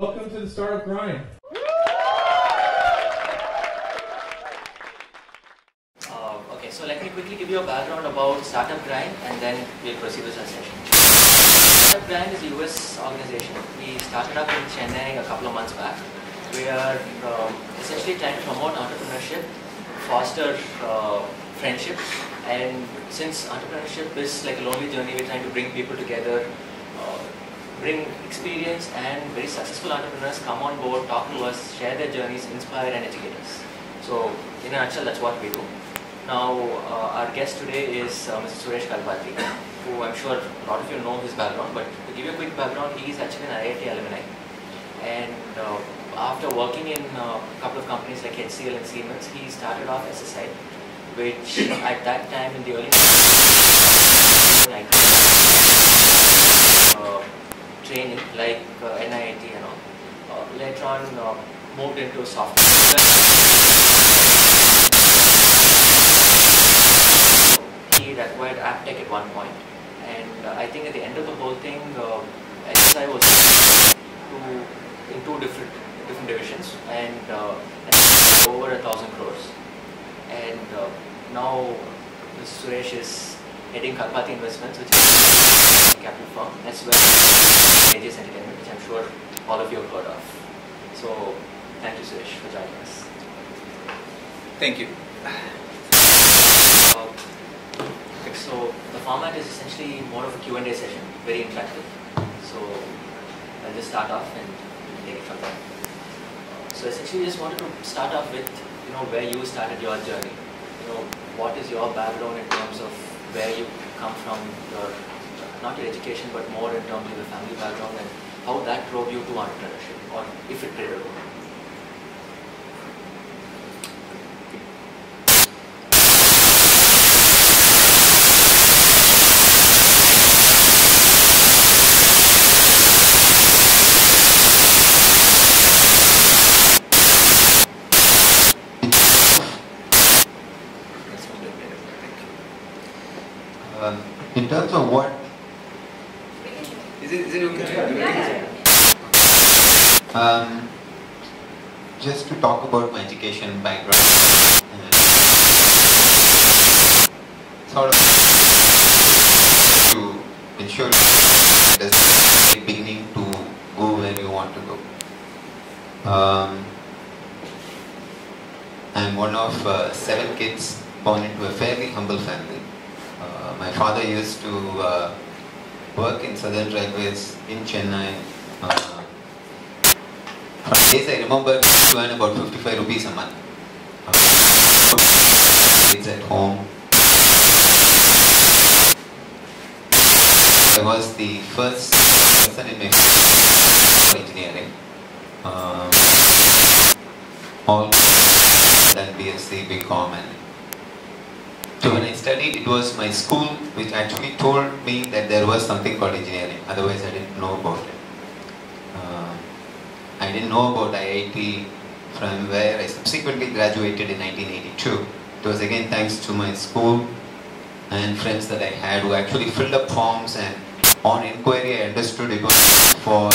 Welcome to the Startup Grind. Uh, okay, so let me quickly give you a background about Startup Grind and then we'll proceed with our session. Startup Grind is a US organization. We started up in Chennai a couple of months back. We are um, essentially trying to promote entrepreneurship, foster uh, friendship, and since entrepreneurship is like a lonely journey, we're trying to bring people together, bring experience and very successful entrepreneurs come on board, talk to us, share their journeys, inspire and educate us. So in a nutshell, that's what we do. Now, uh, our guest today is uh, Mr. Suresh Kalpathi, who I'm sure a lot of you know his background, but to give you a quick background, he is actually an IIT alumni. And uh, after working in a couple of companies like HCL and Siemens, he started off site, which at that time in the early 90s, uh, training like uh, NIIT and all. Uh, later on, uh, moved into software. He acquired Aptech at one point, and uh, I think at the end of the whole thing, uh, was two, in two different different divisions, and uh, over a thousand crores. And uh, now. Suresh is heading Kalpathi Investments, which is a capital firm, as well as AGS Entertainment, which I'm sure all of you have heard of. So, thank you, Suresh, for joining us. Thank you. Uh, so the format is essentially more of a Q&A session, very interactive. So I'll just start off and take it from there. So essentially, I just wanted to start off with you know where you started your journey. You know what is your background in terms of where you come from, your not your education, but more in terms of your family background and how that drove you to entrepreneurship, or if it did. That's what I made it. Thank you. Um, in terms of what Is it, is it okay? um, just to talk about my education background and sort of to ensure that at the beginning to go where you want to go. Um, I'm one of uh, seven kids born into a fairly humble family. My father used to uh, work in Southern Railways in Chennai. Uh, from days I remember, to earn about 55 rupees a month. Kids at home. I was the first person in my for engineering. Um, all done BSc, BCom and so when I studied, it was my school which actually told me that there was something called engineering. Otherwise, I didn't know about it. Uh, I didn't know about IIT from where I subsequently graduated in 1982. It was again thanks to my school and friends that I had who actually filled up forms and on inquiry I understood it was for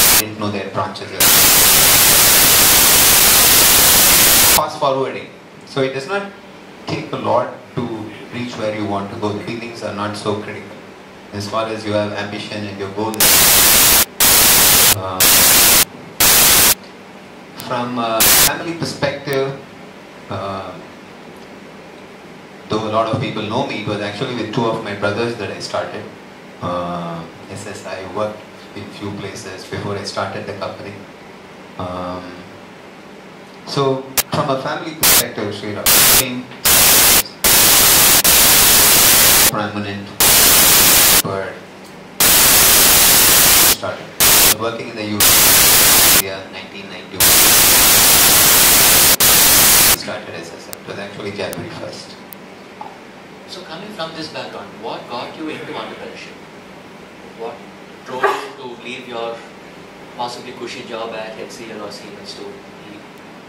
I didn't know their branches. Fast forwarding. So it does not take a lot to reach where you want to go. The beginnings are not so critical. As far as you have ambition and your goals. Uh, from a family perspective, uh, though a lot of people know me, it was actually with two of my brothers that I started. Uh, SSI worked in few places before I started the company. Um, so from a family perspective, Sri Ram, prominent for started working in the US year 1991. Started SSI. It was actually January 1st. So coming from this background, what got you into entrepreneurship? What drove you to leave your possibly cushy job at HCL or Siemens to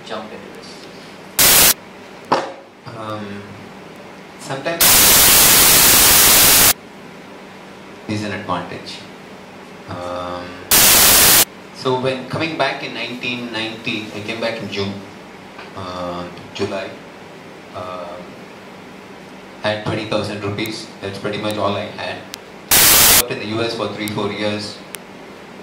jump into? Um, sometimes is an advantage. Um, So when coming back in 1990, I came back in June, uh, July. Uh, had 20,000 rupees. That's pretty much all I had. I Worked in the US for three, four years.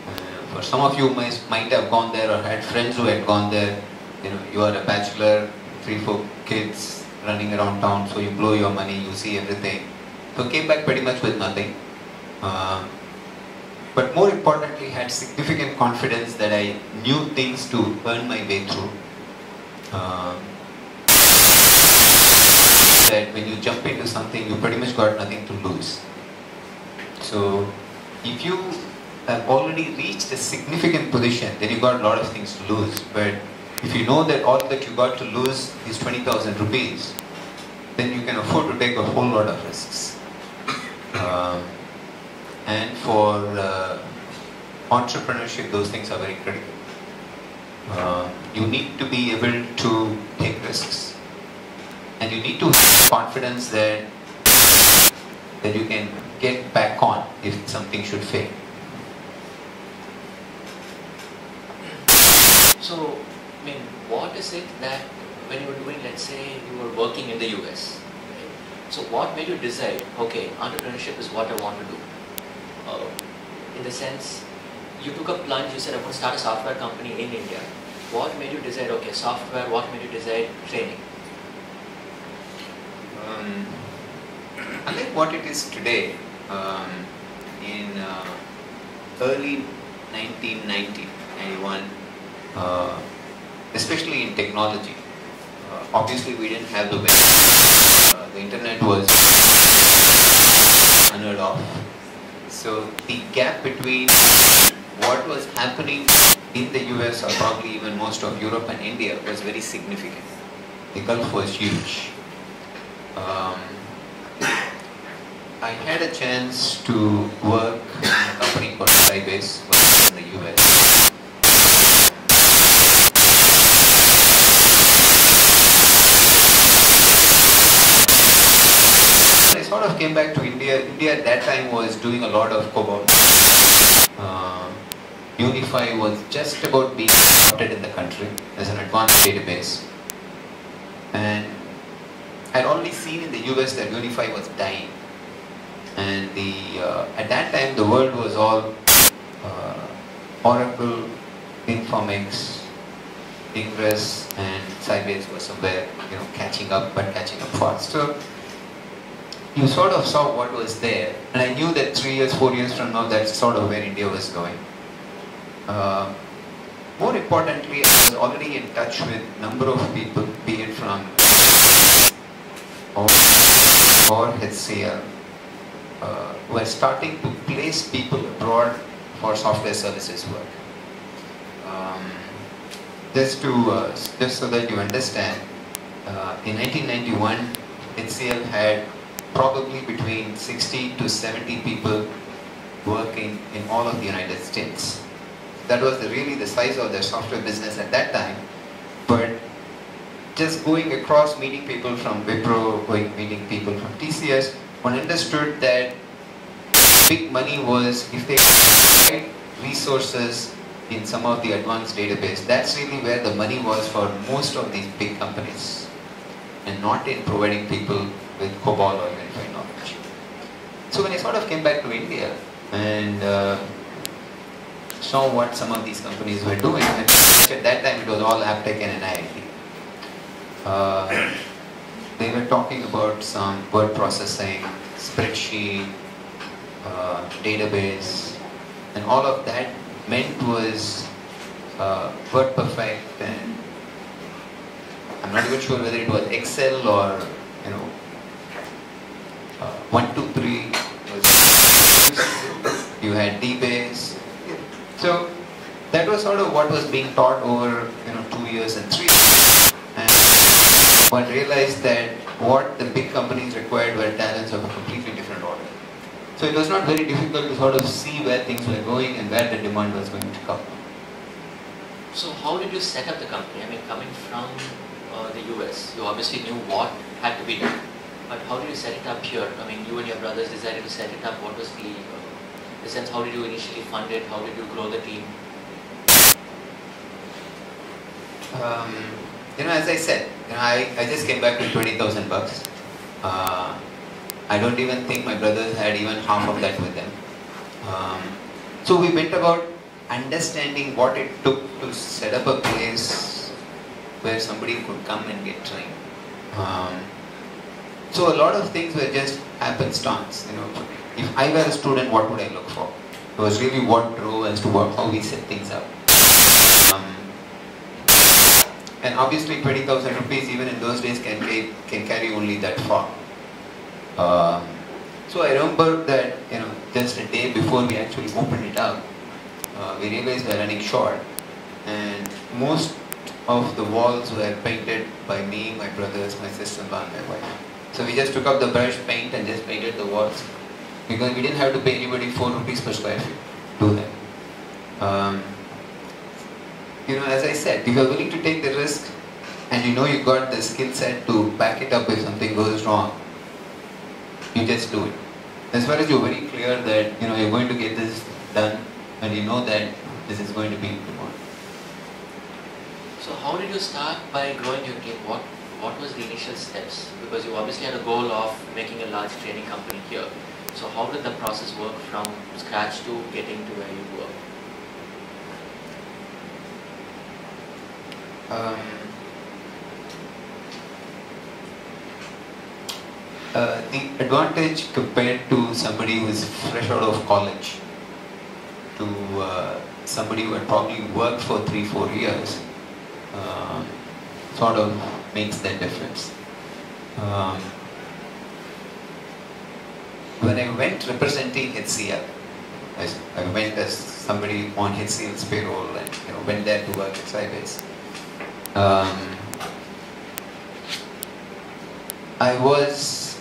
Uh, for some of you might, might have gone there or had friends who had gone there. You know, you are a bachelor, three, four kids running around town, so you blow your money, you see everything. So came back pretty much with nothing. Uh, but more importantly, had significant confidence that I knew things to earn my way through. Uh, that when you jump into something, you pretty much got nothing to lose. So, if you have already reached a significant position, then you got a lot of things to lose. But if you know that all that you got to lose is 20,000 rupees, then you can afford to take a whole lot of risks. Um, and for uh, entrepreneurship, those things are very critical. Uh, you need to be able to take risks, and you need to have confidence that that you can get back on if something should fail. So, mean, what is it that when you were doing, let's say, you were working in the US, so what made you decide, okay, entrepreneurship is what I want to do? Uh, in the sense, you took a plunge, you said, I'm going to start a software company in India. What made you decide, okay, software, what made you decide training? Um, unlike what it is today, um, in uh, early 1990, 91, uh, especially in technology, uh, obviously we didn't have the web. Uh, the internet was unheard of. So the gap between what was happening in the US or probably even most of Europe and India was very significant. The gulf was huge. Um, I had a chance to work in a company called Sybase, in the US. I sort of came back to India. India at that time was doing a lot of COBOL. Uh, Unify was just about being adopted in the country as an advanced database. And I'd already seen in the US that Unify was dying. And the uh, at that time the world was all uh, Oracle, Informix, Ingres, and Sybase was somewhere you know catching up, but catching up fast. You sort of saw what was there, and I knew that three years, four years from now, that's sort of where India was going. Uh, more importantly, I was already in touch with number of people, be it from or, or HCL, uh, who are starting to place people abroad for software services work. Um, just to uh, just so that you understand, uh, in 1991, HCL had probably between 60 to 70 people working in all of the United States. That was the, really the size of their software business at that time. But just going across, meeting people from Wipro, going meeting people from TCS, one understood that big money was if they had resources in some of the advanced database, that's really where the money was for most of these big companies and not in providing people with COBOL or knowledge. So when I sort of came back to India and uh, saw what some of these companies were doing, at that time it was all Aptech and NIIT. Uh, they were talking about some word processing, spreadsheet, uh, database, and all of that meant was uh, WordPerfect and I'm not even sure whether it was Excel or uh, one two three you had DBase. So that was sort of what was being taught over you know two years and three years. And one realized that what the big companies required were talents of a completely different order. So it was not very difficult to sort of see where things were going and where the demand was going to come. So how did you set up the company? I mean, coming from uh, the US, you obviously knew what had to be done. But how did you set it up here? I mean, you and your brothers decided to set it up. What was the, uh, the sense? How did you initially fund it? How did you grow the team? Um, you know, as I said, you know, I, I just came back with 20,000 bucks. Uh, I don't even think my brothers had even half of that with them. Um, so we went about understanding what it took to set up a place where somebody could come and get trained. Um, so a lot of things were just happenstance. You know, if I were a student, what would I look for? It was really what drove as to what, how we set things up. Um, and obviously, twenty thousand rupees even in those days can ca- can carry only that far. Um, so I remember that you know just a day before we actually opened it up, uh, we realized we are running short, and most of the walls were painted by me, my brothers, my sister-in-law, and my wife. So we just took up the brush paint and just painted the walls because we didn't have to pay anybody four rupees per square feet to do that. Um, you know, as I said, if you're willing to take the risk and you know you got the skill set to back it up if something goes wrong, you just do it. As far as you're very clear that you know you're going to get this done and you know that this is going to be important. So how did you start by growing your team? What what was the initial steps? Because you obviously had a goal of making a large training company here. So how did the process work from scratch to getting to where you were? Um, uh, the advantage compared to somebody who is fresh out of college to uh, somebody who had probably worked for three, four years um, sort of makes that difference. Um, when I went representing HCL, I went as somebody on HCL's payroll and you know, went there to work at Sybase. Um, I was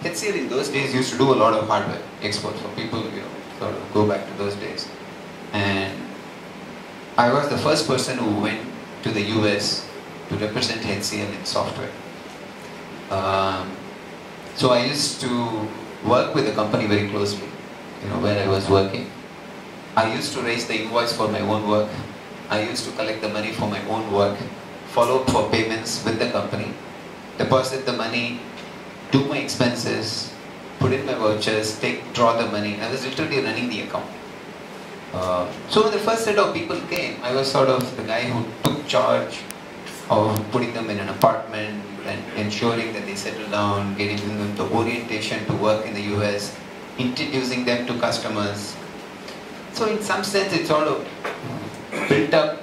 HCL in those days used to do a lot of hardware exports for people, you know, sort of go back to those days. And I was the first person who went to the US to represent HCL in software. Um, so I used to work with the company very closely, you know, where I was working. I used to raise the invoice for my own work. I used to collect the money for my own work, follow up for payments with the company, deposit the money, do my expenses, put in my vouchers, take draw the money. I was literally running the account. Uh, so when the first set of people came, I was sort of the guy who took charge of putting them in an apartment and ensuring that they settle down, getting them the orientation to work in the US, introducing them to customers. So in some sense, it's sort of built up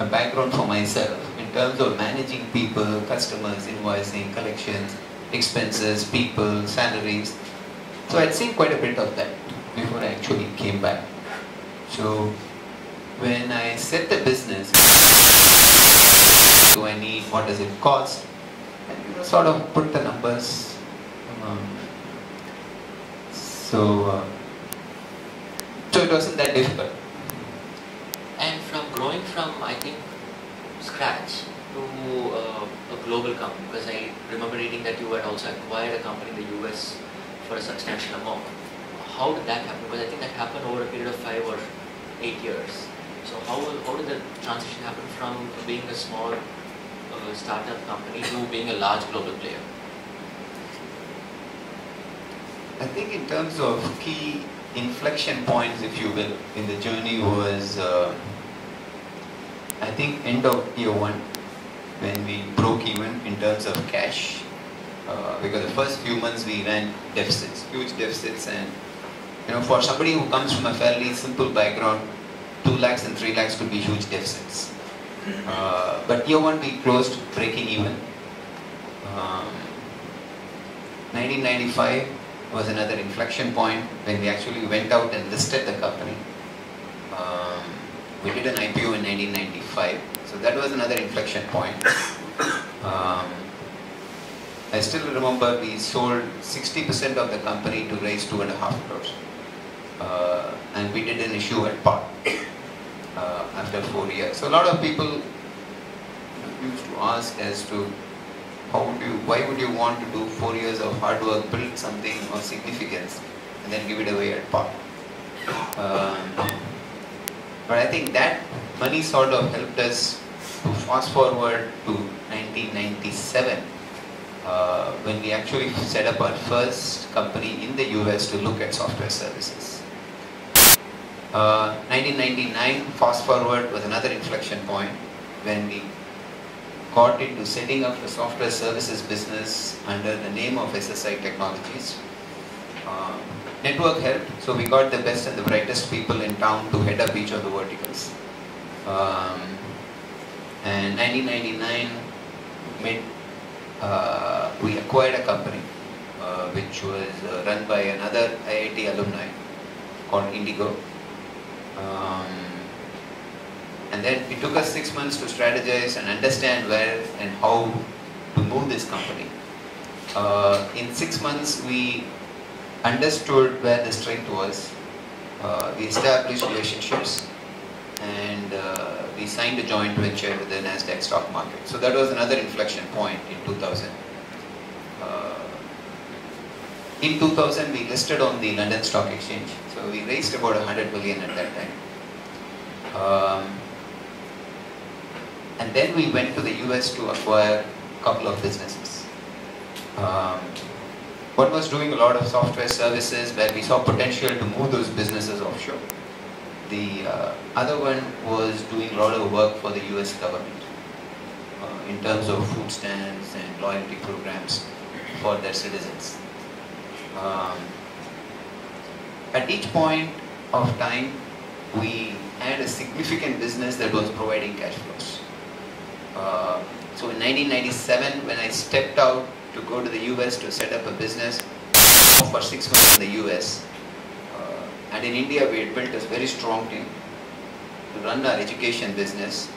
a background for myself in terms of managing people, customers, invoicing, collections, expenses, people, salaries. So I'd seen quite a bit of that before I actually came back. So when I set the business, do I need, what does it cost? And you know, sort of put the numbers. Um, so, uh, so it wasn't that difficult. And from growing from, I think, scratch to uh, a global company, because I remember reading that you had also acquired a company in the US for a substantial amount. How did that happen? Because I think that happened over a period of five or eight years. So how, how did the transition happen from being a small uh, startup company to being a large global player? I think in terms of key inflection points, if you will, in the journey was, uh, I think, end of year one, when we broke even in terms of cash. Uh, because the first few months we ran deficits, huge deficits, and you know, for somebody who comes from a fairly simple background, two lakhs and three lakhs could be huge deficits. Uh, but year one we closed breaking even. Um, 1995 was another inflection point when we actually went out and listed the company. Um, we did an IPO in 1995, so that was another inflection point. Um, I still remember we sold 60% of the company to raise two and a half crores. Uh, and we did an issue at par uh, after four years. So a lot of people used to ask as to how would you, why would you want to do four years of hard work, build something of significance, and then give it away at par? Um, but I think that money sort of helped us to fast forward to 1997, uh, when we actually set up our first company in the US to look at software services. Uh, 1999, fast forward, was another inflection point when we got into setting up the software services business under the name of SSI Technologies. Uh, network helped, so we got the best and the brightest people in town to head up each of the verticals. Um, and 1999, made, uh, we acquired a company uh, which was uh, run by another IIT alumni called Indigo. Um, and then it took us six months to strategize and understand where and how to move this company. Uh, in six months, we understood where the strength was. Uh, we established relationships and uh, we signed a joint venture with the Nasdaq stock market. So that was another inflection point in 2000. In 2000, we listed on the London Stock Exchange. So we raised about 100 million at that time. Um, and then we went to the US to acquire a couple of businesses. Um, one was doing a lot of software services where we saw potential to move those businesses offshore. The uh, other one was doing a lot of work for the US government uh, in terms of food stamps and loyalty programs for their citizens. Um, at each point of time, we had a significant business that was providing cash flows. Uh, so in 1997, when I stepped out to go to the US to set up a business for six months in the US, uh, and in India, we had built a very strong team to run our education business.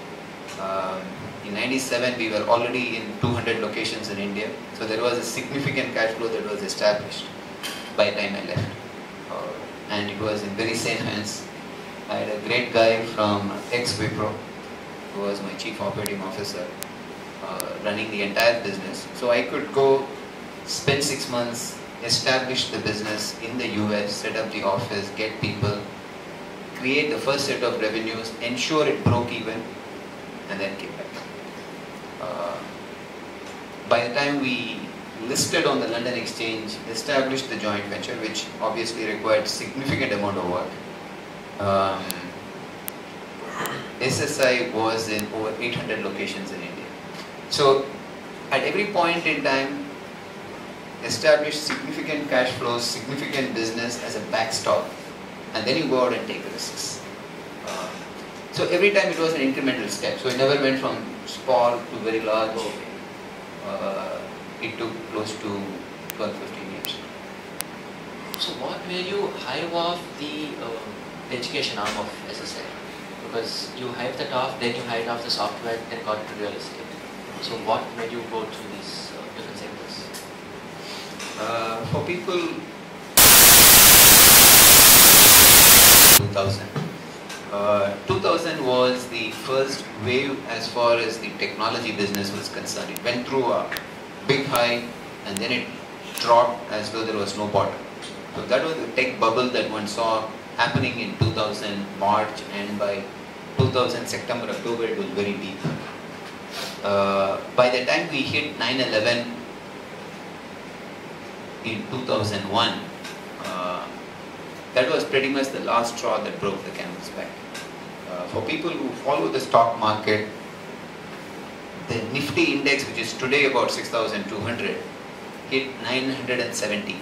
Um, in 97, we were already in 200 locations in India, so there was a significant cash flow that was established by the time I left. Uh, and it was in very safe hands. I had a great guy from ex-Wipro, who was my chief operating officer, uh, running the entire business. So I could go spend six months, establish the business in the US, set up the office, get people, create the first set of revenues, ensure it broke even, and then came back. Uh, by the time we listed on the London Exchange, established the joint venture, which obviously required significant amount of work. Um, SSI was in over 800 locations in India. So at every point in time, established significant cash flows, significant business as a backstop, and then you go out and take risks. Uh, so every time it was an incremental step. So it never went from small to very large. Uh, it took close to 12, 15 years. So what made you hive off the um, education arm of SSI? Because you hived that off, then you hived off the software, then got into real estate. So what made you go through these uh, different sectors? Uh, for people 2000 uh, 2000 was the first wave as far as the technology business was concerned it went through a big high and then it dropped as though there was no bottom so that was the tech bubble that one saw happening in 2000 march and by 2000 september october it was very deep uh, by the time we hit 9-11 in 2001, uh, that was pretty much the last straw that broke the camel's back. Uh, for people who follow the stock market, the Nifty index, which is today about 6,200, hit 970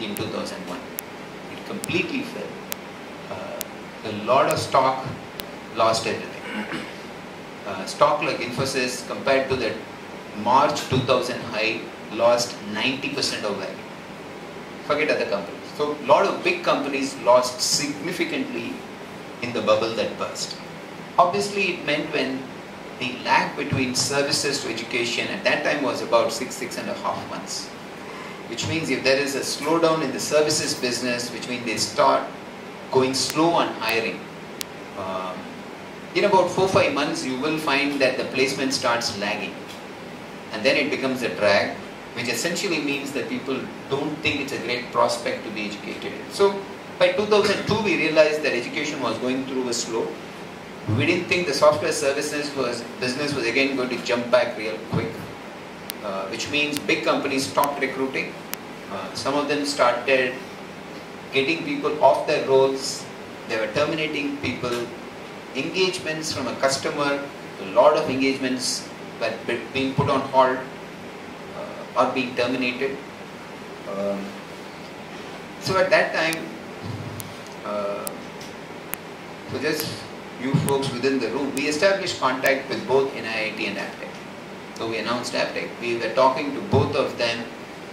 in 2001. It completely fell. Uh, a lot of stock lost everything. Uh, stock like Infosys compared to the March 2000 high lost 90% of value. Forget other companies. So a lot of big companies lost significantly in the bubble that burst. Obviously it meant when the lag between services to education at that time was about six, six and a half months. Which means if there is a slowdown in the services business, which means they start going slow on hiring, um, in about four, five months you will find that the placement starts lagging. And then it becomes a drag which essentially means that people don't think it's a great prospect to be educated. So by 2002 we realized that education was going through a slow we didn't think the software services was business was again going to jump back real quick, uh, which means big companies stopped recruiting. Uh, some of them started getting people off their roles. They were terminating people. Engagements from a customer, a lot of engagements were being put on hold uh, or being terminated. Um, so at that time, uh, so just you folks within the room, we established contact with both NIIT and Aptech. So we announced Aptech. We were talking to both of them.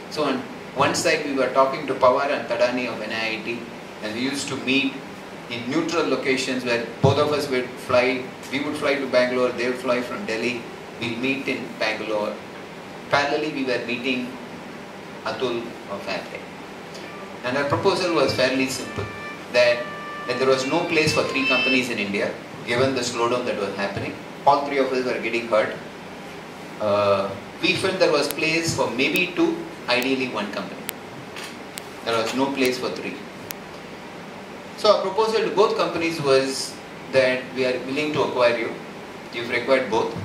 So on one side we were talking to Pawar and Thadani of NIIT and we used to meet in neutral locations where both of us would fly, we would fly to Bangalore, they would fly from Delhi, we'll meet in Bangalore. Parallelly we were meeting Atul of Aptech. And our proposal was fairly simple, that, that there was no place for three companies in India, given the slowdown that was happening. All three of us were getting hurt. Uh, we felt there was place for maybe two, ideally one company. There was no place for three. So our proposal to both companies was that we are willing to acquire you. You've required both.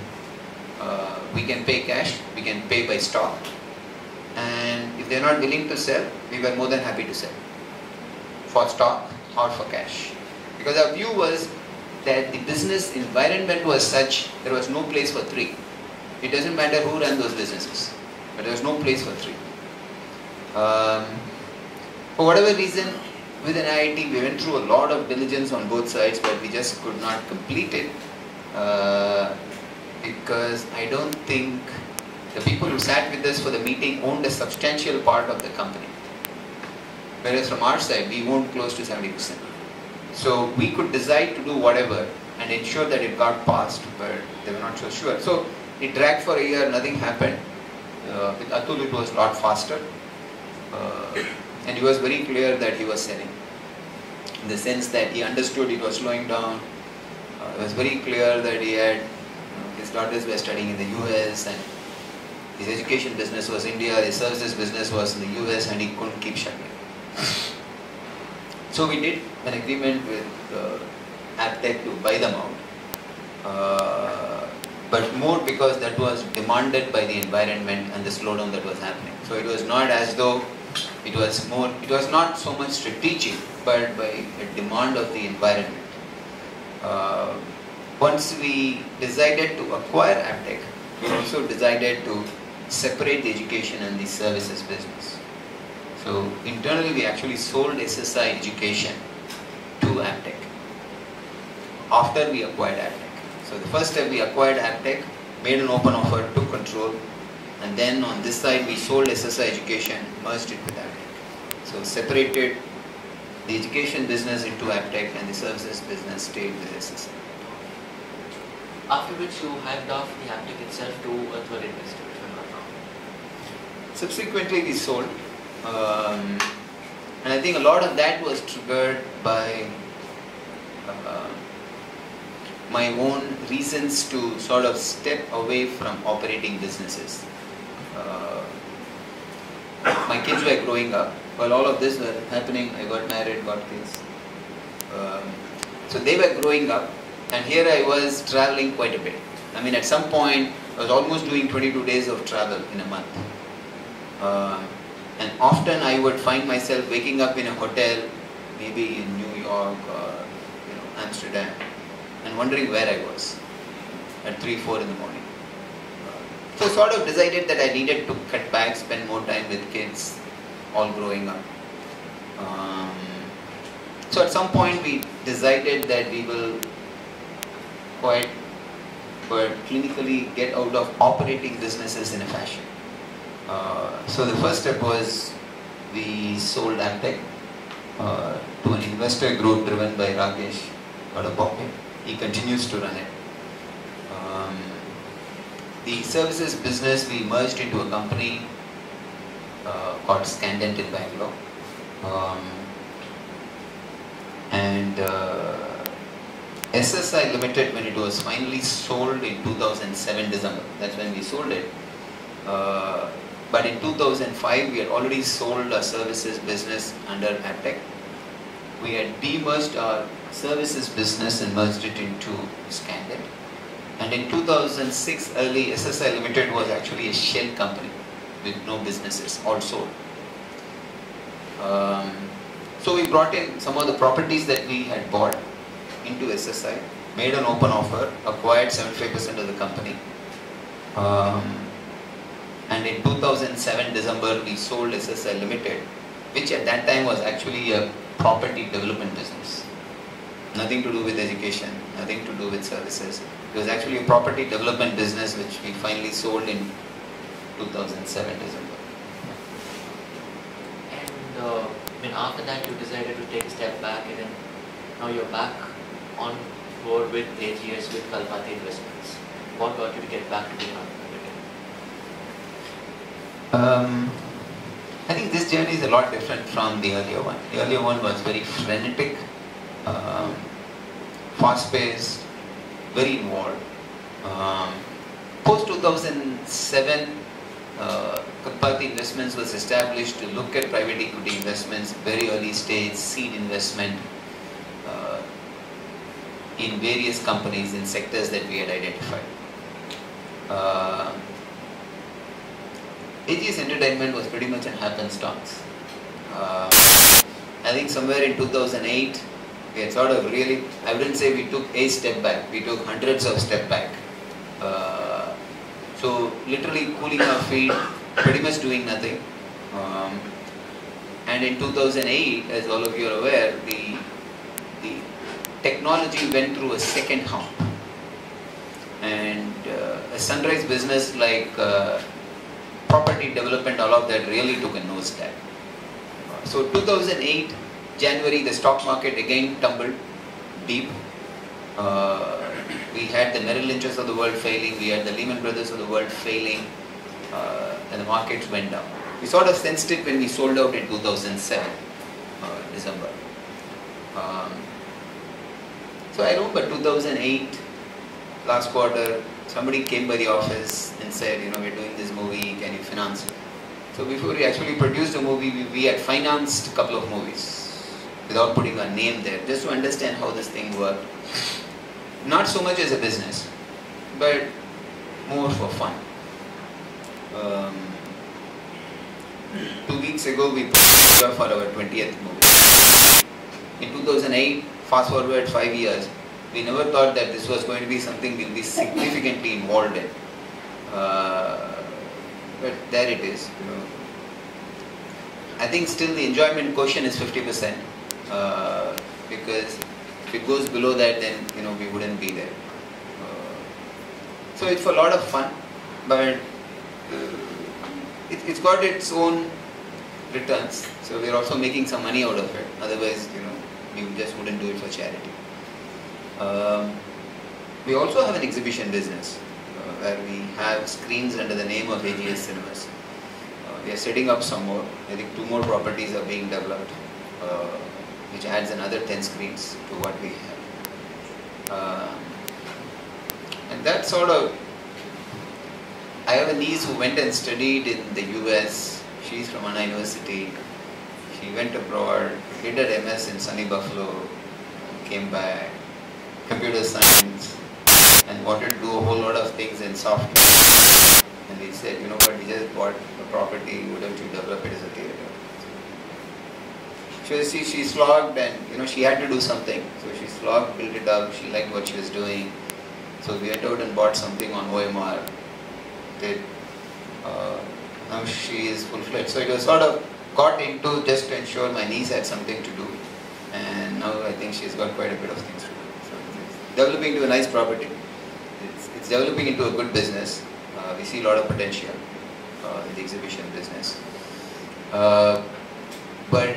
Uh, we can pay cash, we can pay by stock, and if they're not willing to sell, we were more than happy to sell for stock or for cash. Because our view was that the business environment was such there was no place for three. It doesn't matter who ran those businesses, but there was no place for three. Um, for whatever reason, with NIIT, we went through a lot of diligence on both sides, but we just could not complete it uh, because I don't think the people who sat with us for the meeting owned a substantial part of the company. Whereas from our side, we owned close to 70%. So we could decide to do whatever and ensure that it got passed, but they were not so sure. So it dragged for a year, nothing happened. Uh, with Atul, it was a lot faster. Uh, and he was very clear that he was selling. In the sense that he understood it was slowing down. Uh, it was very clear that he had, you his daughters were studying in the US and his education business was India, his services business was in the US and he couldn't keep shutting. So we did an agreement with uh, to buy them out. Uh, but more because that was demanded by the environment and the slowdown that was happening. So it was not as though it was more, it was not so much strategic, but by a demand of the environment. Uh, once we decided to acquire Aptech, we also decided to separate the education and the services business. So internally we actually sold SSI education to Aptech after we acquired Aptech. So the first step we acquired Aptech, made an open offer, took control, and then on this side we sold SSI education, merged it with Aptech. So separated the education business into Aptech and the services business stayed with SSI. After which you hived off the Aptech itself to a third investor, if I'm not wrong. Subsequently we sold um, and I think a lot of that was triggered by uh, my own reasons to sort of step away from operating businesses. Uh, my kids were growing up. While all of this were happening, I got married, got kids. Um, so they were growing up, and here I was traveling quite a bit. I mean, at some point, I was almost doing 22 days of travel in a month. Uh, and often I would find myself waking up in a hotel, maybe in New York or you know, Amsterdam, and wondering where I was at 3, 4 in the morning. So sort of decided that I needed to cut back, spend more time with kids, all growing up. Um, so at some point we decided that we will quite but clinically get out of operating businesses in a fashion. Uh, so the first step was we sold Aptech uh, to an investor group driven by Rakesh out of. He continues to run it. Um, the services business we merged into a company uh, called Scandent in Bangalore. Um, and uh, SSI Limited, when it was finally sold in 2007 December, that's when we sold it. Uh, but in 2005, we had already sold our services business under Aptech. We had demerged our services business and merged it into Scandent. And in 2006, early SSI Limited was actually a shell company with no businesses, all sold. Um, so we brought in some of the properties that we had bought into SSI, made an open offer, acquired 75% of the company. Um, and in 2007 December we sold SSI Limited, which at that time was actually a property development business. Nothing to do with education, nothing to do with services. It was actually a property development business which we finally sold in 2007 December. And uh, I mean, after that, you decided to take a step back, and then now you're back on board with AGS with Kalpathi Investments. What got you to get back to the entrepreneur? Um, I think this journey is a lot different from the earlier one. The earlier one was very frenetic, um, fast-paced, very involved. Um, Post 2007, uh, Kalpathi Investments was established to look at private equity investments, very early stage seed investment uh, in various companies in sectors that we had identified. Uh, AGS Entertainment was pretty much an happenstance. Uh, I think somewhere in 2008, we had sort of really, I wouldn't say we took a step back, we took hundreds of step back. Uh, so literally cooling our feet, pretty much doing nothing. Um, and in 2008, as all of you are aware, the, the technology went through a second hump. And uh, a sunrise business like uh, property development, all of that really took a nosedive. Uh, so 2008, January, the stock market again tumbled deep. Uh, we had the Merrill Lynches of the world failing, we had the Lehman Brothers of the world failing, uh, and the markets went down. We sort of sensed it when we sold out in 2007, uh, December. Um, so I remember 2008, last quarter, somebody came by the office and said, you know, we're doing this movie, can you finance it? So before we actually produced the movie, we, we had financed a couple of movies without putting our name there, just to understand how this thing worked. Not so much as a business, but more for fun. Um, two weeks ago, we put for our 20th movie. In 2008, fast forward five years, we never thought that this was going to be something we'll be significantly involved in. Uh, but there it is. You know. I think still the enjoyment quotient is 50% uh, because if it goes below that, then you know we wouldn't be there. Uh, so it's a lot of fun, but uh, it, it's got its own returns. So we're also making some money out of it. Otherwise, you know, we just wouldn't do it for charity. Um, we also have an exhibition business uh, where we have screens under the name of AGS Cinemas. Uh, we are setting up some more. I think two more properties are being developed, uh, which adds another 10 screens to what we have. Um, and that sort of, I have a niece who went and studied in the US. She's from Anna University. She went abroad, did her MS in SUNY Buffalo, came back, computer science and wanted to do a whole lot of things in software. And he said, you know what, he just bought a property, why don't you develop it as a theatre? So she, she slogged and you know she had to do something. So she slogged, built it up, she liked what she was doing. So we went out and bought something on OMR. Uh, now she is full fledged. So it was sort of got into just to ensure my niece had something to do. And now I think she's got quite a bit of things to do. So it's developing into a nice property. It's, it's developing into a good business. Uh, we see a lot of potential uh, in the exhibition business. Uh, but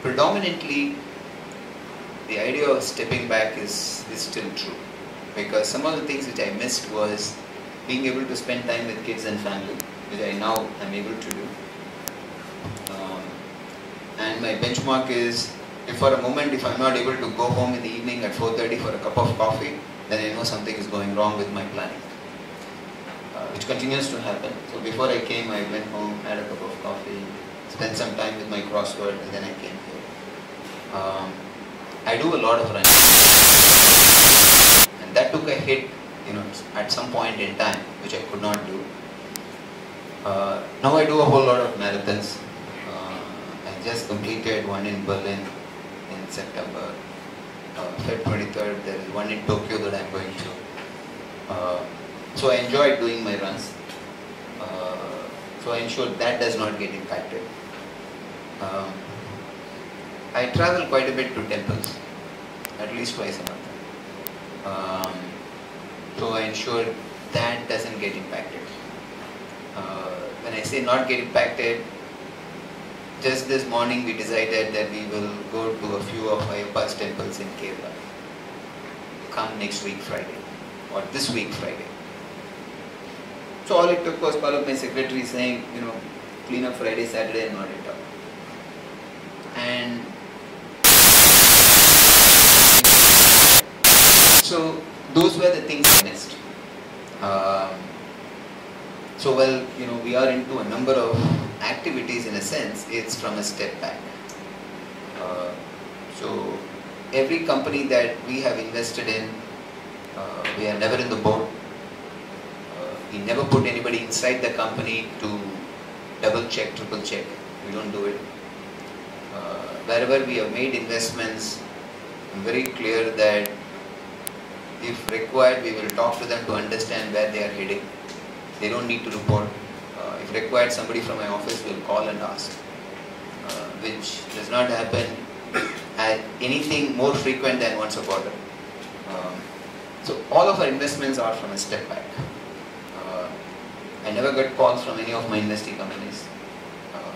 predominantly, the idea of stepping back is, is still true. Because some of the things which I missed was being able to spend time with kids and family, which I now am able to do. Um, and my benchmark is if for a moment if I'm not able to go home in the evening at 4.30 for a cup of coffee, then I know something is going wrong with my planning. Uh, which continues to happen. So before I came, I went home, had a cup of coffee, spent some time with my crossword, and then I came here. Um, I do a lot of running. And that took a hit, you know, at some point in time, which I could not do. Uh, now I do a whole lot of marathons. Uh, I just completed one in Berlin in September. Uh, February 23rd, there is one in Tokyo that I'm going to. Uh, so I enjoy doing my runs. Uh, so I ensure that does not get impacted. Um, I travel quite a bit to temples, at least twice a month. Um, so I ensure that doesn't get impacted. Uh, when I say not get impacted, just this morning we decided that we will go to a few of Ayyappa's temples in Kerala. Come next week Friday, or this week Friday. So all it took was call up my secretary saying, you know, clean up Friday, Saturday and not it. And so those were the things I missed. Um, so well, you know, we are into a number of activities in a sense, it's from a step back. Uh, so every company that we have invested in, uh, we are never in the board. Uh, we never put anybody inside the company to double check, triple check. We don't do it. Uh, wherever we have made investments, I'm very clear that if required, we will talk to them to understand where they are heading. They don't need to report. Uh, if required, somebody from my office will call and ask, uh, which does not happen at anything more frequent than once a quarter. Um, so all of our investments are from a step back. Uh, I never get calls from any of my investing companies, uh,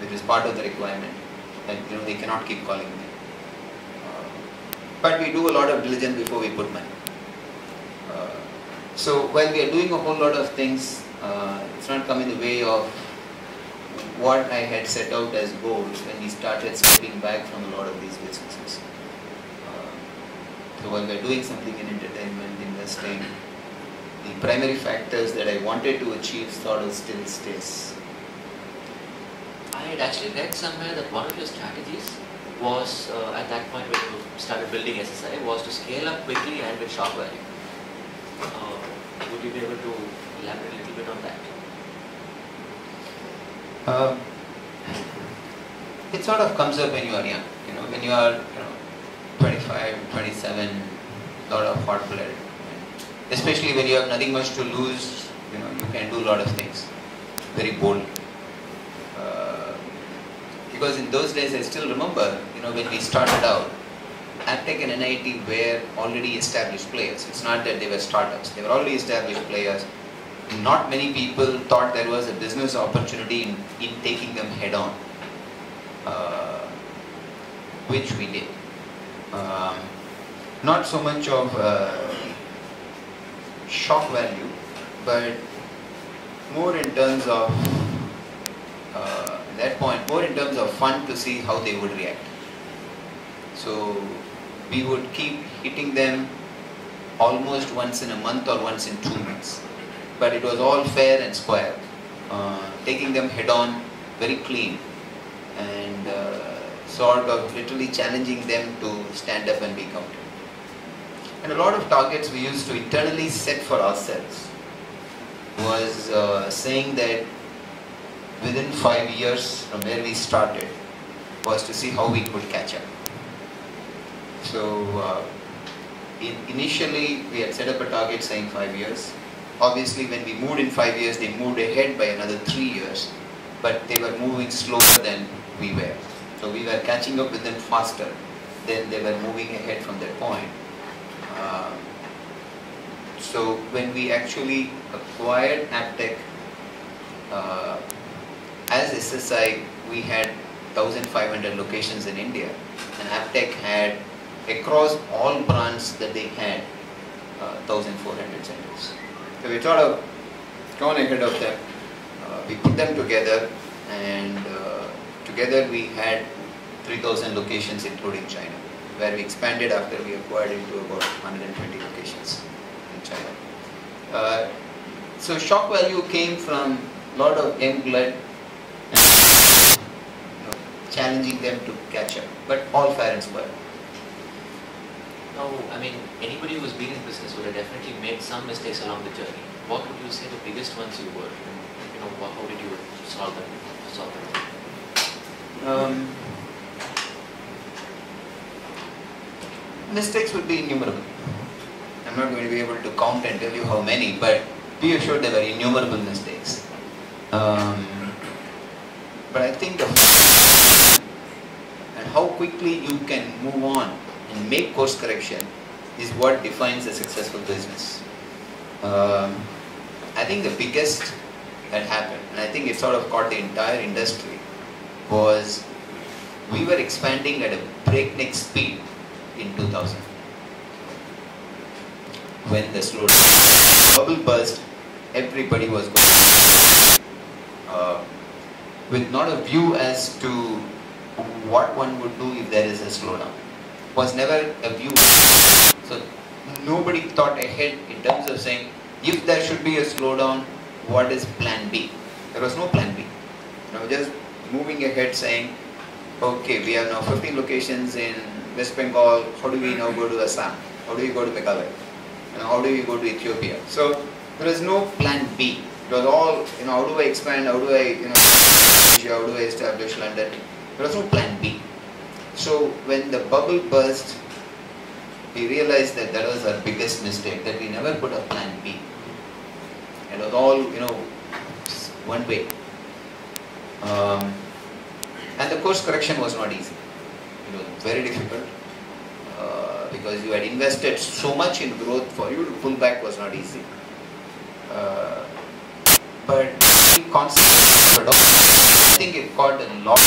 which is part of the requirement. That you know they cannot keep calling me. Uh, but we do a lot of diligence before we put money. Uh, so while we are doing a whole lot of things, uh, it's not come in the way of what I had set out as goals when we started stepping back from a lot of these businesses. Uh, so while we're doing something in entertainment, investing, the primary factors that I wanted to achieve sort of still stays. I had actually read somewhere that one of your strategies was uh, at that point when you started building SSI was to scale up quickly and with shock value. Uh, would you be able to elaborate a little bit on that? Um, it sort of comes up when you are young, you know, when you are, you know, 25, 27, a lot of hot blood. Especially when you have nothing much to lose, you know, you can do a lot of things. Very bold. Uh, because in those days I still remember, you know, when we started out, Aptech and NIIT were already established players. It's not that they were startups. They were already established players. Not many people thought there was a business opportunity in, in taking them head on, uh, which we did. Um, not so much of uh, shock value, but more in terms of, uh, that point, more in terms of fun to see how they would react. So we would keep hitting them almost once in a month or once in two months. But it was all fair and square, uh, taking them head on, very clean, and uh, sort of literally challenging them to stand up and be counted. And a lot of targets we used to internally set for ourselves was uh, saying that within five years from where we started was to see how we could catch up. So uh, in, initially we had set up a target saying five years. Obviously when we moved in five years, they moved ahead by another three years, but they were moving slower than we were. So we were catching up with them faster than they were moving ahead from that point. Uh, so when we actually acquired Aptech uh, as SSI, we had 1,500 locations in India, and Aptech had across all brands that they had uh, 1,400 centers. So we sort of gone ahead of them. Uh, we put them together, and uh, together we had 3,000 locations, including China, where we expanded after we acquired into about 120 locations in China. Uh, so shock value came from a lot of know, challenging them to catch up, but all fair and square. Now, I mean, anybody who's been in business would have definitely made some mistakes along the journey. What would you say the biggest ones you were? You know, how did you solve them? Solve them? Um, mistakes would be innumerable. I'm not going to be able to count and tell you how many, but be assured there were innumerable mistakes. Um, but I think the and how quickly you can move on make course correction is what defines a successful business. Um, I think the biggest that happened, and I think it sort of caught the entire industry, was we were expanding at a breakneck speed in 2000. When the slowdown bubble burst, everybody was going uh, with not a view as to what one would do if there is a slowdown. Was never a view. So nobody thought ahead in terms of saying if there should be a slowdown, what is plan B? There was no plan B. You just moving ahead saying, okay, we have now 15 locations in West Bengal, how do we now go to Assam? How do we go to Meghalaya? You how do we go to Ethiopia? So there was no plan B. It was all, you know, how do I expand, how do I, you know, how do I establish London? There was no plan B. So when the bubble burst, we realized that that was our biggest mistake, that we never put a plan B. It was all, you know, one way. Um, and the course correction was not easy. It was very difficult uh, because you had invested so much in growth for you to pull back was not easy. Uh, but we constantly, I think it got a lot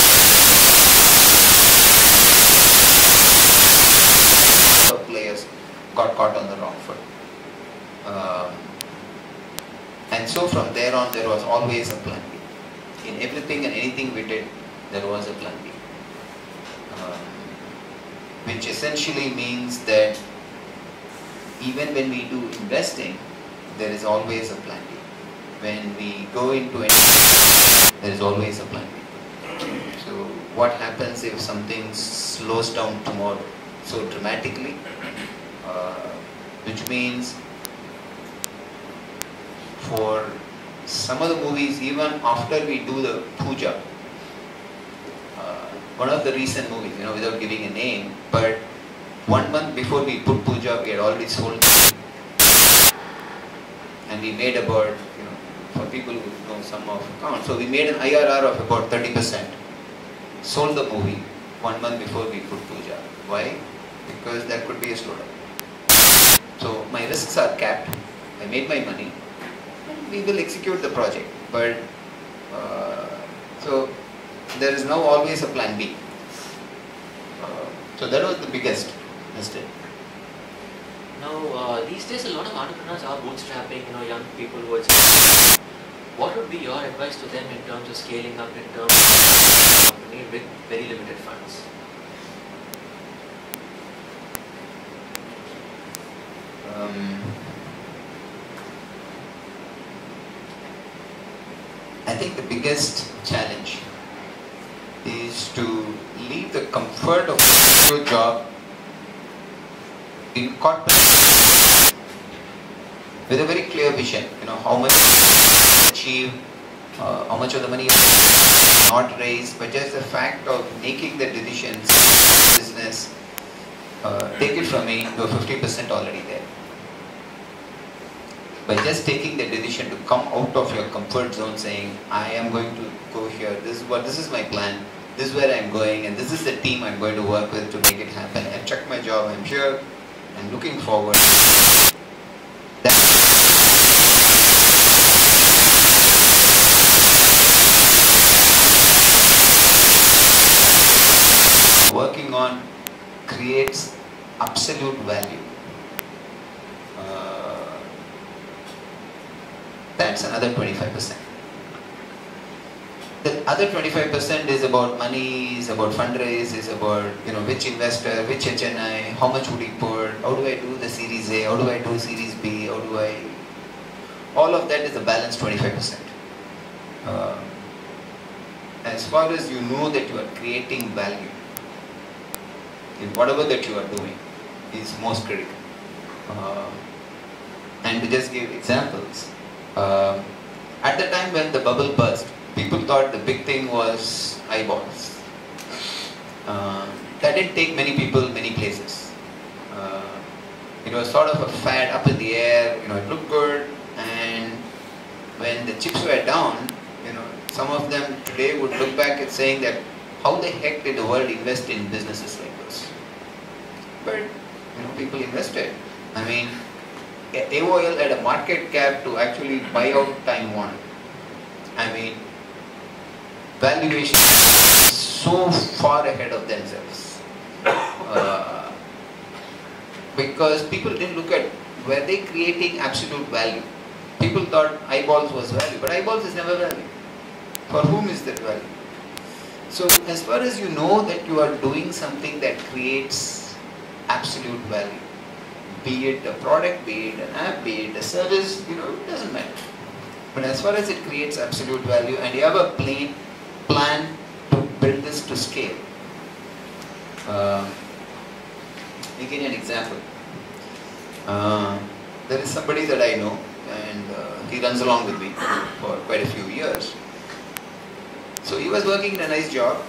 of players got caught on the wrong foot. Um, and so from there on, there was always a plan B. In everything and anything we did, there was a plan B. Um, which essentially means that even when we do investing, there is always a plan B. When we go into anything, there is always a plan B. So what happens if something slows down tomorrow so dramatically? Uh, which means for some of the movies, even after we do the puja, uh, one of the recent movies, you know, without giving a name, but one month before we put puja, we had already sold, and we made about, you know, for people who know some of account, so we made an IRR of about 30%. Sold the movie one month before we put puja. Why? Because there could be a slowdown. So my risks are capped. I made my money. We will execute the project. But uh, so there is now always a plan B. Uh, so that was the biggest mistake. Now, uh, these days, a lot of entrepreneurs are bootstrapping, you know, young people who are. What would be your advice to them in terms of scaling up, in terms of a company with very limited funds? Um, I think the biggest challenge is to leave the comfort of your job in corporate with a very clear vision. You know how much you achieve, uh, how much of the money you not raise, but just the fact of making the decisions, in business. Uh, take it from me, you're 50% already there by just taking the decision to come out of your comfort zone saying i am going to go here. This is what this is my plan. This is where i'm going and this is the team i'm going to work with to make it happen. I check my job. I'm here. I'm looking forward. That working on creates absolute value that's another 25%. The other 25% is about money, is about fundraise, is about you know which investor, which HNI, how much would he put, how do I do the series A, how do I do series B, how do I all of that is a balanced 25%. Uh, as far as you know that you are creating value in whatever that you are doing, is most critical. Uh, and to just give examples, uh, at the time when the bubble burst, people thought the big thing was eyeballs. Uh, that didn't take many people many places. Uh, it was sort of a fad up in the air, you know, it looked good, and when the chips were down, you know, some of them today would look back at saying that how the heck did the world invest in businesses like this? But you know, people invested. I mean, AOL had a market cap to actually buy out Time Warner. I mean, valuation so far ahead of themselves. Uh, because people didn't look at were they creating absolute value. People thought eyeballs was value, but eyeballs is never value. For whom is that value? So as far as you know that you are doing something that creates absolute value, be it a product, be it an app, be it a service, you know, it doesn't matter. But as far as it creates absolute value and you have a plain plan to build this to scale. Uh, you an example. Uh, there is somebody that I know and uh, he runs along with me for quite a few years. So he was working in a nice job,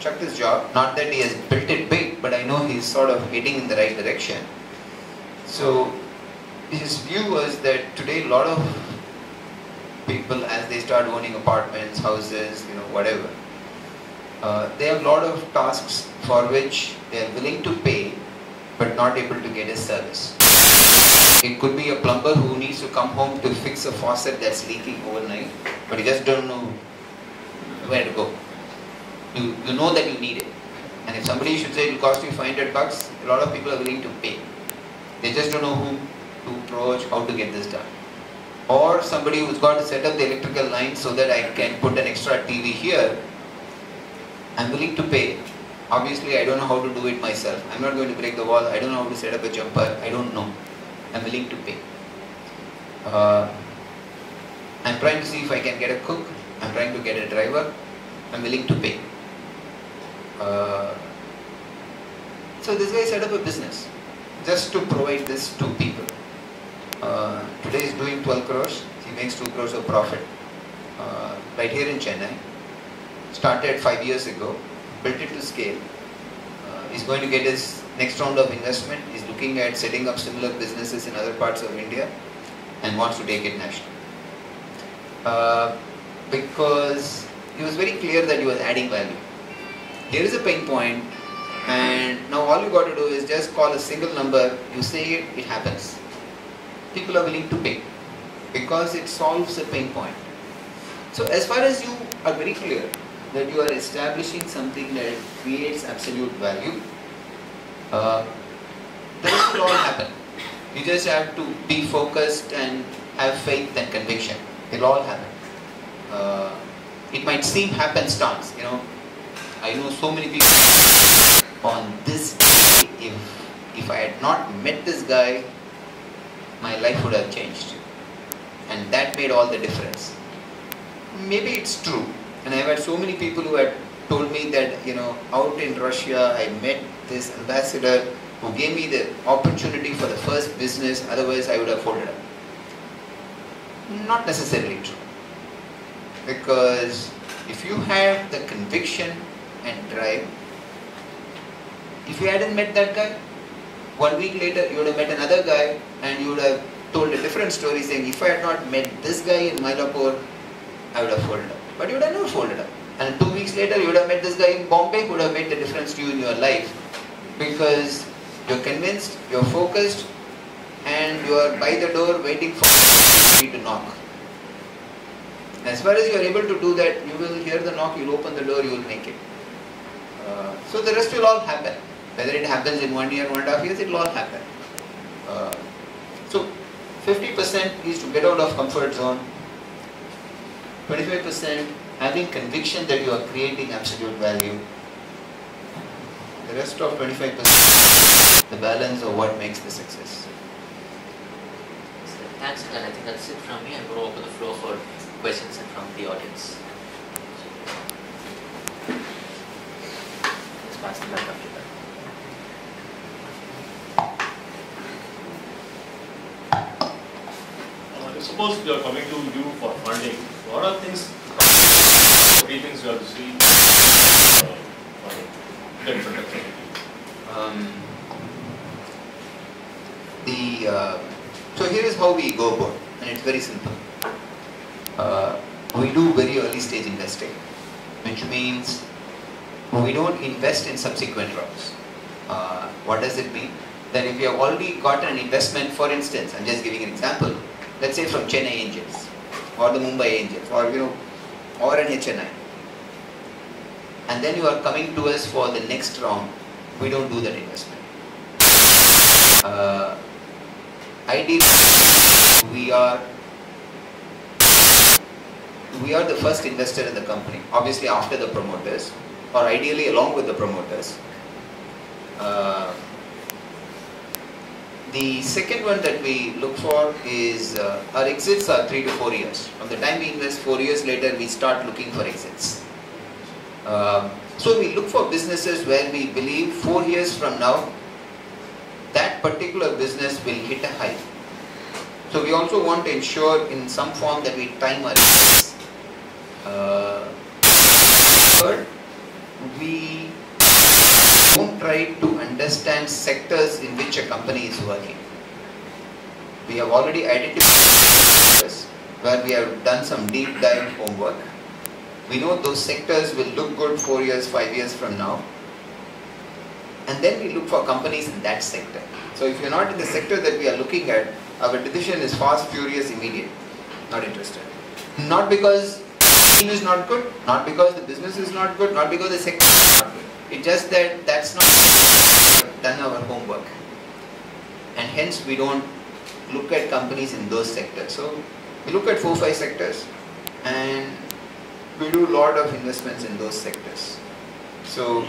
chucked his job, not that he has built it big, but I know he's sort of heading in the right direction. So his view was that today a lot of people as they start owning apartments, houses, you know, whatever, uh, they have a lot of tasks for which they are willing to pay but not able to get a service. It could be a plumber who needs to come home to fix a faucet that's leaking overnight, but he just don't know where to go. You, you know that you need it. And if somebody should say it will cost you 500 bucks, a lot of people are willing to pay. They just don't know who to approach, how to get this done. Or somebody who's got to set up the electrical line so that I can put an extra TV here, I'm willing to pay. Obviously, I don't know how to do it myself. I'm not going to break the wall. I don't know how to set up a jumper. I don't know. I'm willing to pay. Uh, I'm trying to see if I can get a cook. I'm trying to get a driver. I'm willing to pay. Uh, so this guy set up a business just to provide this to people. Uh, today is doing 12 crores. He makes 2 crores of profit. Uh, right here in Chennai. Started 5 years ago. Built it to scale. Uh, he's going to get his next round of investment. He's looking at setting up similar businesses in other parts of India and wants to take it national. Uh, because he was very clear that he was adding value. Here is a pain point and now all you got to do is just call a single number, you say it, it happens. People are willing to pay because it solves a pain point. So as far as you are very clear that you are establishing something that creates absolute value, uh, this will all happen. You just have to be focused and have faith and conviction. It'll all happen. Uh, it might seem happenstance, you know. I know so many people on this day, if, if I had not met this guy, my life would have changed. And that made all the difference. Maybe it's true. And I've had so many people who had told me that, you know, out in Russia, I met this ambassador who gave me the opportunity for the first business, otherwise I would have folded up. Not necessarily true. Because if you have the conviction and drive, if you hadn't met that guy, one week later you would have met another guy and you would have told a different story saying, if I had not met this guy in Mylapore, I would have folded up. But you would have never folded up. And two weeks later you would have met this guy in Bombay who would have made the difference to you in your life. Because you're convinced, you're focused, and you're by the door waiting for somebody to knock. As far as you're able to do that, you will hear the knock, you'll open the door, you will make it. Uh, so the rest will all happen. Whether it happens in one year, one and a half years, it will all happen. Uh, so 50% is to get out of comfort zone. 25% having conviction that you are creating absolute value. The rest of 25% the balance of what makes the success. Thanks, and I think that's it from me. I'm going to open the floor for questions from the audience. Let's pass the mic after that. Suppose we are coming to you for funding, what are things, three things you have to see uh? Um, the uh, so here is how we go about, and it's very simple. Uh, we do very early stage investing, which means we don't invest in subsequent rounds. Uh, what does it mean? That if you have already got an investment, for instance, I'm just giving an example. Let's say from Chennai Angels, or the Mumbai Angels, or you know, or an HNI, and then you are coming to us for the next round we don't do that investment. Uh, ideally, we are we are the first investor in the company. Obviously, after the promoters, or ideally along with the promoters. Uh, the second one that we look for is uh, our exits are three to four years. From the time we invest, four years later, we start looking for exits. Uh, so we look for businesses where we believe four years from now, that particular business will hit a high. So we also want to ensure in some form that we time our exits. Uh, third, we don't try to understand sectors in which a company is working. We have already identified sectors where we have done some deep dive homework. We know those sectors will look good four years, five years from now. And then we look for companies in that sector. So if you're not in the sector that we are looking at, our decision is fast, furious, immediate. Not interested. Not because the team is not good, not because the business is not good, not because the sector is not good. It's just that that's not done our homework. And hence we don't look at companies in those sectors. So we look at four, five sectors and we do a lot of investments in those sectors. So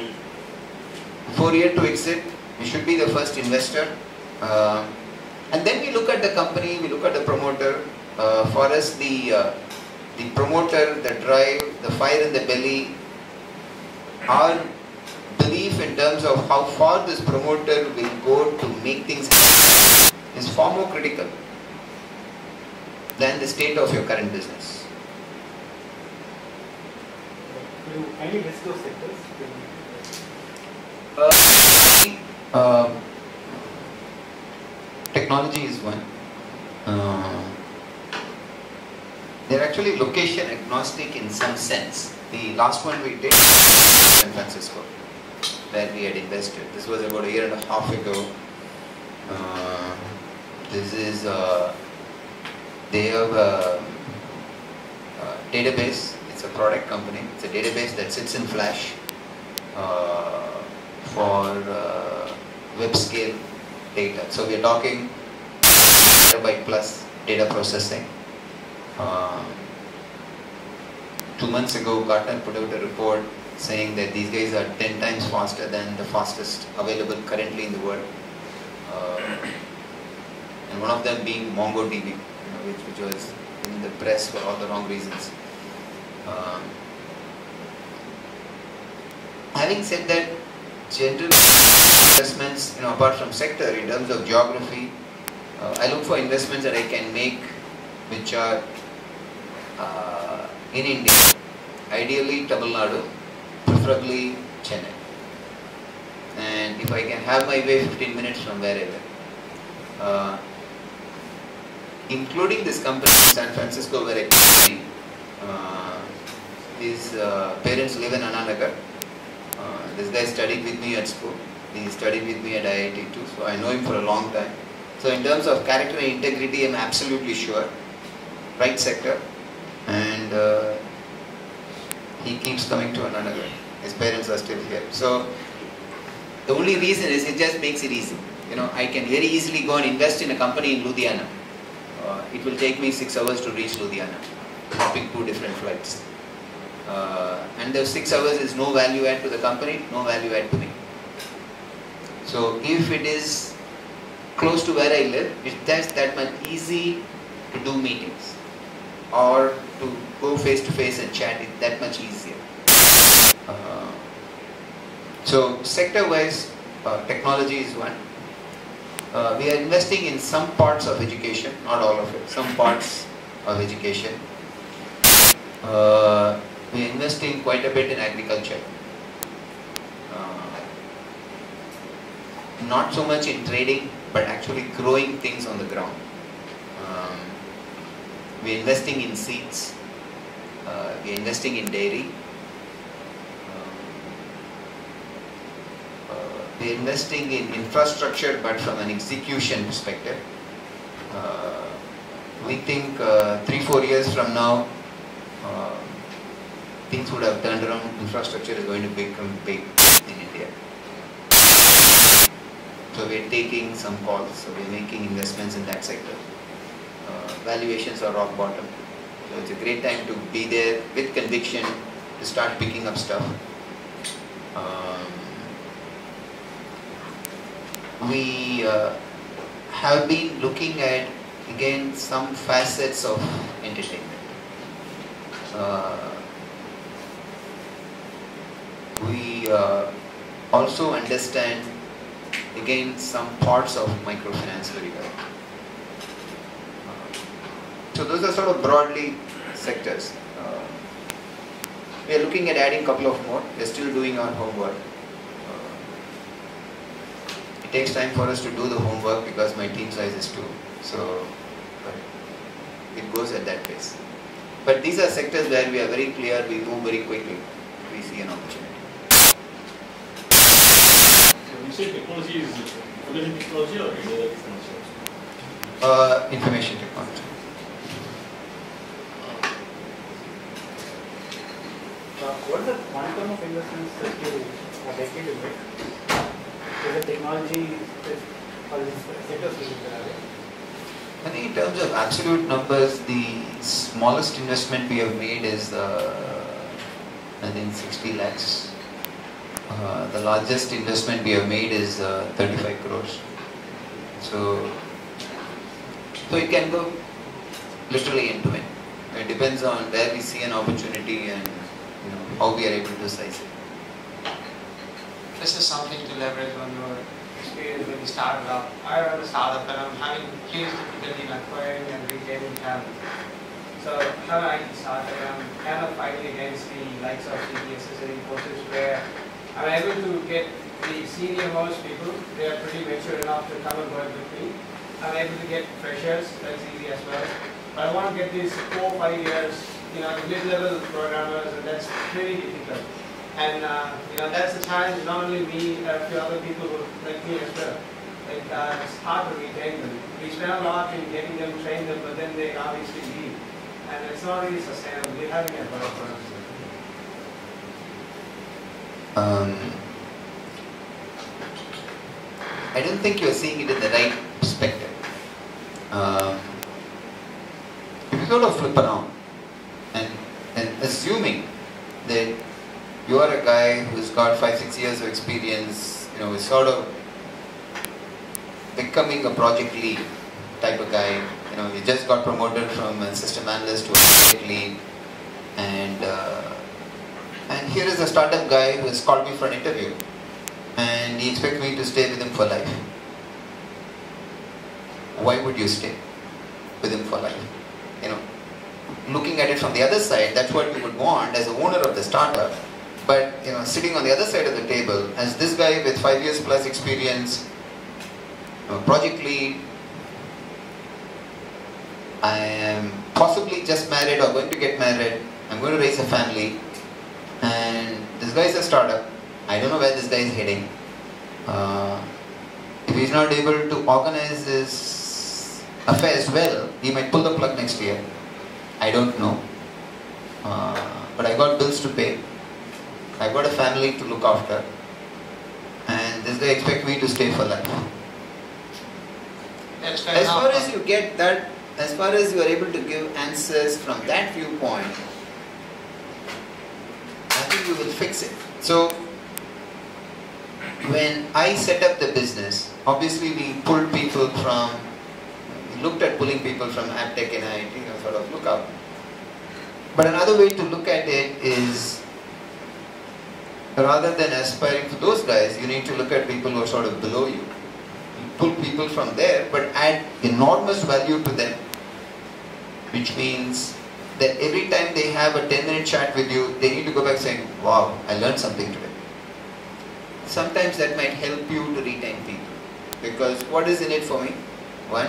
four year to exit, we should be the first investor. Uh, and then we look at the company, we look at the promoter. Uh, for us, the uh, the promoter, the drive, the fire in the belly, our belief in terms of how far this promoter will go to make things happen is far more critical than the state of your current business. Could you kindly list those sectors? Uh, um, technology is one. Uh, they're actually location agnostic in some sense. The last one we did was San Francisco, where we had invested. This was about a year and a half ago. Uh, this is, uh, they have a, a database, it's a product company, it's a database that sits in Flash. Uh, for uh, web scale data. So we are talking terabyte plus data processing. Uh, two months ago, Gartner put out a report saying that these guys are 10 times faster than the fastest available currently in the world. Uh, and one of them being MongoDB, you know, which, which was in the press for all the wrong reasons. Um, having said that, general investments, you know, apart from sector, in terms of geography, uh, I look for investments that I can make which are uh, in India, ideally Tamil Nadu, preferably Chennai. And if I can have my way 15 minutes from wherever. Uh, including this company in San Francisco where I uh, his uh, parents live in Anna Nagar. Uh, this guy studied with me at school. He studied with me at IIT too, so I know him for a long time. So in terms of character and integrity, I'm absolutely sure. Right sector. And uh, he keeps coming to Anna Nagar. His parents are still here. So the only reason is it just makes it easy. You know, I can very easily go and invest in a company in Ludhiana. Uh, it will take me six hours to reach Ludhiana, hopping two different flights. Uh, and the six hours is no value add to the company, no value add to me. So if it is close to where I live, it's just that much easy to do meetings or to go face to face and chat. It's that much easier. Uh, so sector wise, uh, technology is one. Uh, we are investing in some parts of education, not all of it, some parts of education. Uh, we are investing quite a bit in agriculture. Uh, not so much in trading, but actually growing things on the ground. Um, we are investing in seeds. We are investing in dairy. Um, investing in infrastructure, but from an execution perspective. Uh, we think uh, three, four years from now, uh, things would have turned around. Infrastructure is going to become big in India. So we're taking some calls. So we're making investments in that sector. Uh, valuations are rock bottom. So it's a great time to be there with conviction to start picking up stuff. Um, we uh, have been looking at again some facets of entertainment. Uh, we uh, also understand again some parts of microfinance very well. Uh, so those are sort of broadly sectors. Uh, we are looking at adding a couple of more. We are still doing our homework. It takes time for us to do the homework because my team size is two. So but it goes at that pace. But these are sectors where we are very clear, we move very quickly. We see an opportunity. So you say technology is information technology or technology? Uh, information technology. Uh, what is the quantum of investments that you are likely to make? Technology is? I think in terms of absolute numbers, the smallest investment we have made is, uh, I think 60 lakhs. Uh, the largest investment we have made is uh, 35 crores. So, so it can go literally end to end. It depends on where we see an opportunity and you know, how we are able to size it. This is something to leverage on your experience when you started up. I run a startup and I'm having huge difficulty in acquiring and retaining talent. So how I started, I'm kind of fighting against the likes of TCSs and Infosys where I'm able to get the senior most people, they are pretty mature enough to come and work with me. I'm able to get freshers, that's easy as well. But I want to get these four, five years, you know, mid-level programmers, and that's pretty difficult. And uh, you know that's the challenge. Not only me, a few other people like me as well. Uh, it's hard to retain them. We spend a lot in getting them, train them, but then they obviously leave, and it's not really sustainable. We're having a lot of problems. Um, I don't think you're seeing it in the right perspective. Um, if you sort of flip around and, and assuming that you are a guy who's got five, six years of experience, you know, is sort of becoming a project lead type of guy, you know, you just got promoted from a system analyst to a project lead, and uh, and here is a startup guy who has called me for an interview, and he expects me to stay with him for life. Why would you stay with him for life? You know, looking at it from the other side, that's what you would want as a owner of the startup. But you know, sitting on the other side of the table, as this guy with five years plus experience, you know, project lead, I am possibly just married or going to get married. I'm going to raise a family, and this guy is a startup. I don't know where this guy is heading. Uh, if he's not able to organize his affairs well, he might pull the plug next year. I don't know. Uh, but I got bills to pay. I got a family to look after. And this guy expect me to stay for life. As enough. far as you get that, as far as you are able to give answers from that viewpoint, I think you will fix it. So, when I set up the business, obviously we pulled people from, we looked at pulling people from Aptech and NIIT, you know, sort of look up. But another way to look at it is, rather than aspiring to those guys, you need to look at people who are sort of below you. pull people from there, but add enormous value to them, which means that every time they have a 10 minute chat with you, they need to go back saying, wow, I learned something today. Sometimes that might help you to retain people. Because what is in it for me? One,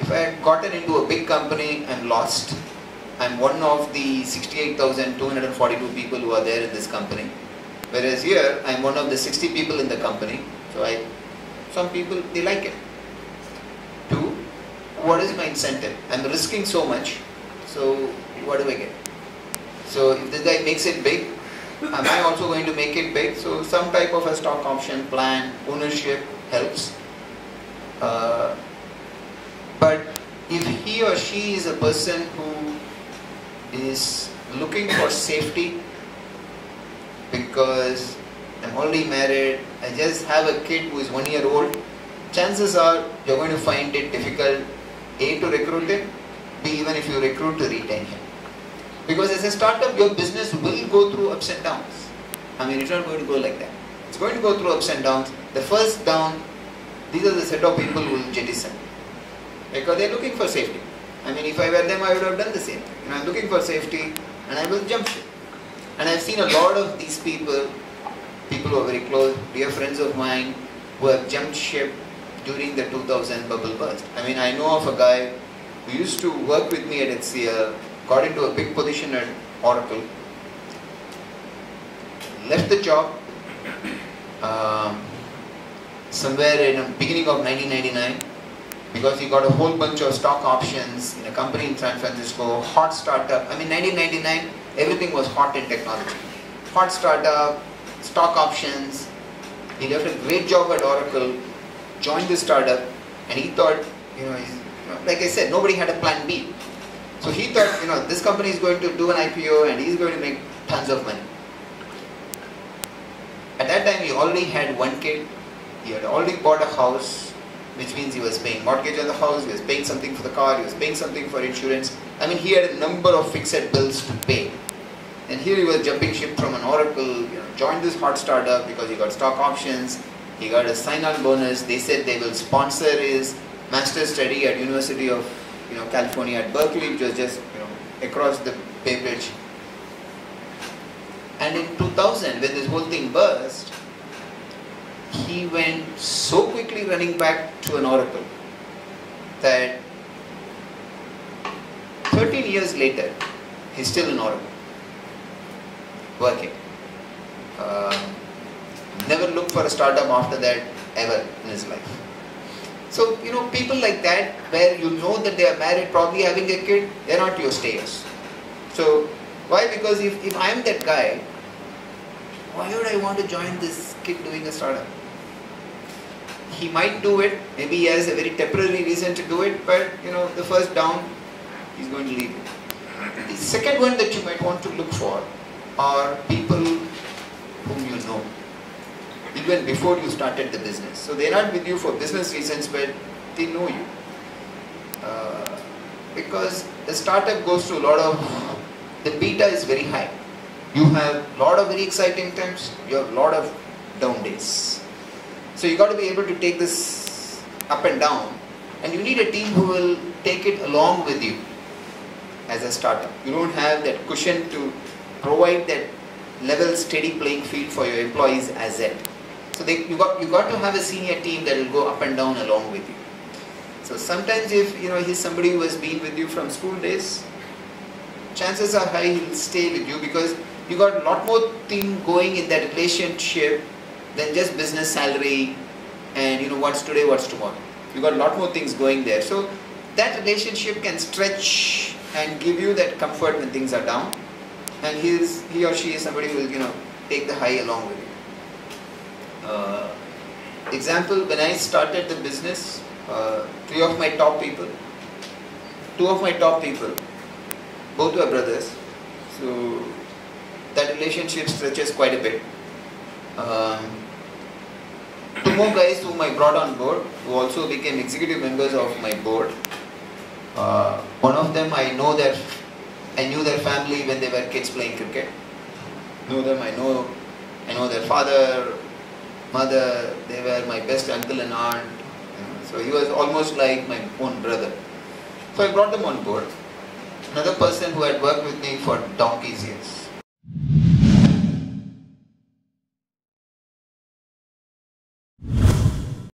if I had gotten into a big company and lost, I'm one of the 68,242 people who are there in this company. Whereas here, I'm one of the 60 people in the company. So I, some people, they like it. Two, what is my incentive? I'm risking so much. So what do I get? So if this guy makes it big, am I also going to make it big? So some type of a stock option plan, ownership helps. Uh, but if he or she is a person who is looking for safety because I'm already married, I just have a kid who is one year old, chances are you're going to find it difficult A to recruit him, B even if you recruit to retain him. Because as a startup, your business will go through ups and downs. I mean, it's not going to go like that. It's going to go through ups and downs. The first down, these are the set of people who will jettison. Because they're looking for safety. I mean, if I were them, I would have done the same. You I'm looking for safety and I will jump ship. And I've seen a lot of these people, people who are very close, dear friends of mine, who have jumped ship during the 2000 bubble burst. I mean, I know of a guy who used to work with me at HCL, got into a big position at Oracle, left the job um, somewhere in the beginning of 1999 because he got a whole bunch of stock options in a company in San Francisco, hot startup. I mean, 1999, everything was hot in technology. Hot startup, stock options. He left a great job at Oracle, joined the startup, and he thought, you know, like I said, nobody had a plan B. So he thought, you know, this company is going to do an IPO and he's going to make tons of money. At that time, he already had one kid. He had already bought a house, which means he was paying mortgage on the house, he was paying something for the car, he was paying something for insurance. I mean, he had a number of fixed bills to pay. And here he was jumping ship from an Oracle, you know, joined this hot startup because he got stock options, he got a sign-on bonus. They said they will sponsor his master's study at University of you know California at Berkeley, which was just you know across the Bay Bridge. And in 2000, when this whole thing burst, he went so quickly running back to an oracle that 13 years later, he's still in oracle, working. Uh, never looked for a startup after that ever in his life. So, you know, people like that, where you know that they are married, probably having a kid, they're not your stayers. So, why? Because if, if I'm that guy, why would I want to join this kid doing a startup? He might do it, maybe he has a very temporary reason to do it, but you know, the first down, he's going to leave it. The second one that you might want to look for are people whom you know, even before you started the business. So they're not with you for business reasons, but they know you. Uh, because the startup goes through a lot of, the beta is very high. You have a lot of very exciting times, you have a lot of down days. So you got to be able to take this up and down, and you need a team who will take it along with you as a startup. You don't have that cushion to provide that level steady playing field for your employees as yet. So they, you got you got to have a senior team that will go up and down along with you. So sometimes if you know he's somebody who has been with you from school days, chances are high he'll stay with you because you got a lot more thing going in that relationship than just business salary and you know what's today, what's tomorrow. You got a lot more things going there. So that relationship can stretch and give you that comfort when things are down. And he is he or she is somebody who will you know take the high along with you. Uh, example, when I started the business, uh, three of my top people, two of my top people, both were brothers. So that relationship stretches quite a bit. Um, two more guys whom I brought on board, who also became executive members of my board. Uh, one of them I know their, I knew their family when they were kids playing cricket. Know them, I know, I know their father, mother. They were my best uncle and aunt. So he was almost like my own brother. So I brought them on board. Another person who had worked with me for donkey's years.